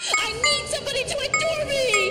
I need somebody to adore me!